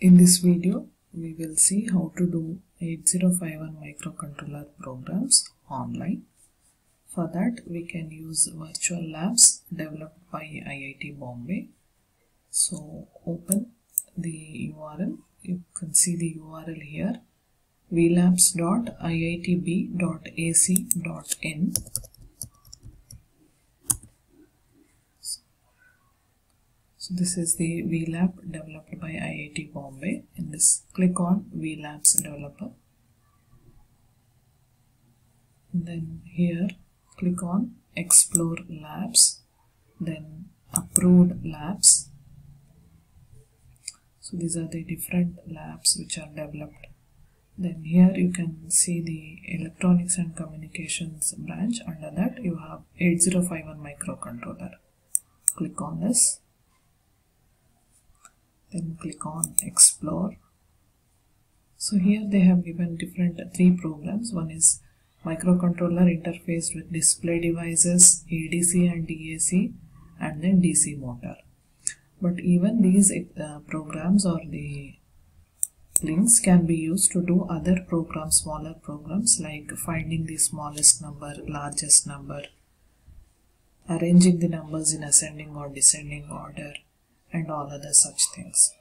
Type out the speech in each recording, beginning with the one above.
In this video, we will see how to do 8051 microcontroller programs online. For that, we can use virtual labs developed by IIT Bombay. So, open the URL. You can see the URL here vlabs.iitb.ac.in. So this is the VLab developed by IIT Bombay. In this, click on VLabs developer. Then here, click on Explore Labs. Then Approved Labs. So these are the different labs which are developed. Then here you can see the Electronics and Communications branch. Under that you have 8051 microcontroller. Click on this then click on explore. So here they have given different three programs. One is microcontroller interfaced with display devices ADC and DAC and then DC motor. But even these uh, programs or the links can be used to do other programs smaller programs like finding the smallest number largest number arranging the numbers in ascending or descending order and all other such things.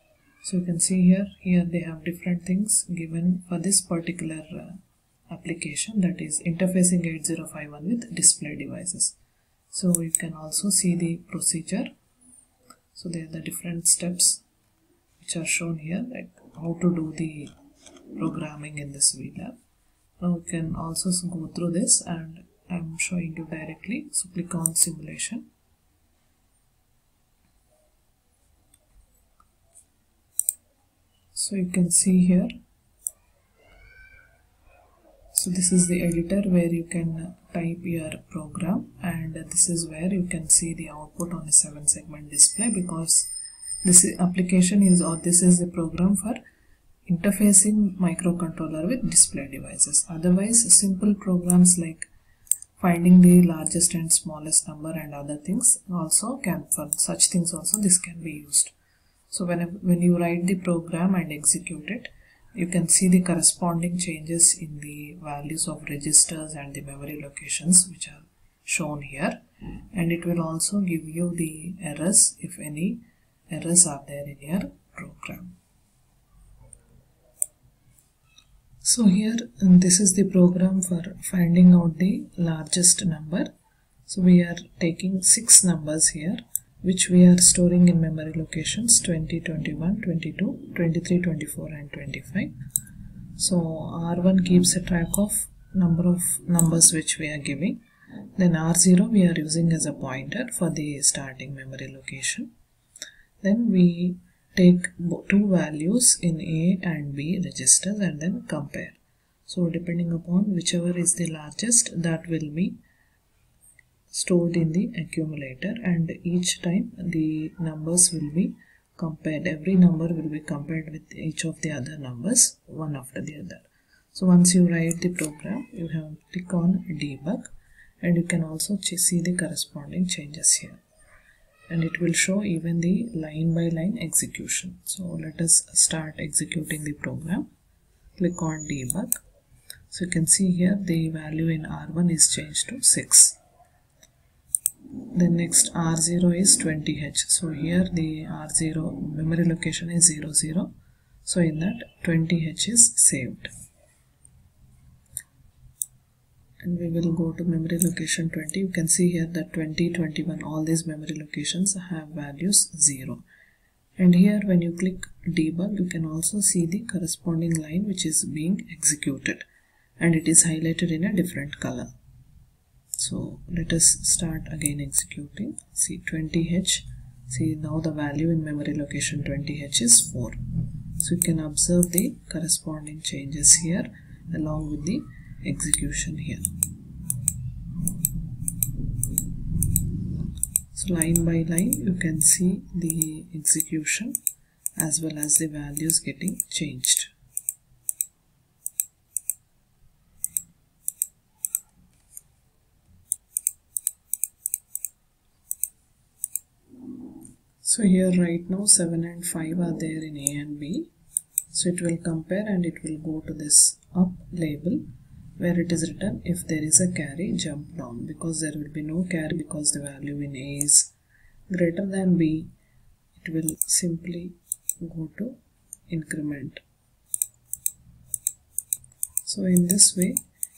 So you can see here here they have different things given for this particular uh, application that is interfacing 8051 with display devices. So you can also see the procedure. So there are the different steps which are shown here like how to do the programming in this VLab now you can also go through this and I'm showing you directly so click on simulation so you can see here. So this is the editor where you can type your program and this is where you can see the output on a 7 segment display because this application is or this is the program for interfacing microcontroller with display devices. Otherwise simple programs like finding the largest and smallest number and other things also can for such things also this can be used so when, when you write the program and execute it, you can see the corresponding changes in the values of registers and the memory locations which are shown here. And it will also give you the errors if any errors are there in your program. So here uh, this is the program for finding out the largest number. So we are taking six numbers here which we are storing in memory locations 20, 21, 22, 23, 24 and 25. So R1 keeps a track of number of numbers which we are giving. Then R0 we are using as a pointer for the starting memory location. Then we take two values in A and B registers and then compare. So depending upon whichever is the largest that will be stored in the accumulator and each time the numbers will be compared every number will be compared with each of the other numbers one after the other. So once you write the program you have click on debug and you can also see the corresponding changes here. And it will show even the line by line execution. So let us start executing the program. Click on debug. So you can see here the value in r1 is changed to 6 then next R0 is 20H. So here the R0 memory location is 00. So in that 20H is saved. And we will go to memory location 20. You can see here that 20, 21, all these memory locations have values 0. And here when you click debug, you can also see the corresponding line which is being executed. And it is highlighted in a different color so let us start again executing. See 20h see now the value in memory location 20h is 4 so you can observe the corresponding changes here along with the execution here. So line by line you can see the execution as well as the values getting changed So here right now 7 and 5 are there in A and B. So it will compare and it will go to this up label where it is written if there is a carry jump down because there will be no carry because the value in A is greater than B. It will simply go to increment. So in this way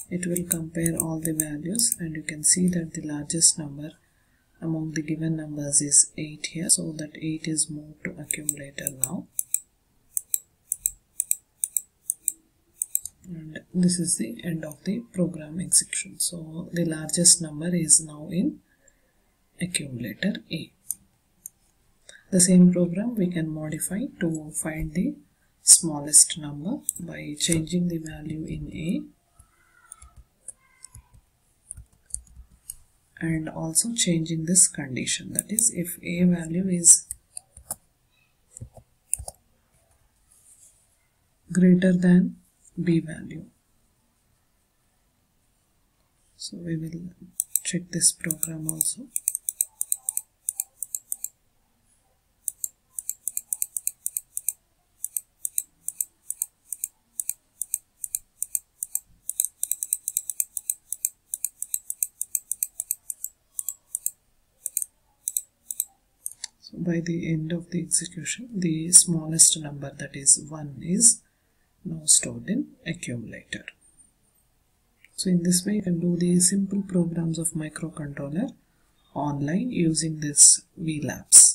it will compare all the values and you can see that the largest number among the given numbers is 8 here so that 8 is moved to accumulator now. And this is the end of the program execution. So the largest number is now in accumulator A. The same program we can modify to find the smallest number by changing the value in A and also changing this condition. That is if A value is greater than b value. So we will check this program also by the end of the execution, the smallest number that is 1 is now stored in accumulator. So in this way you can do the simple programs of microcontroller online using this VLABS.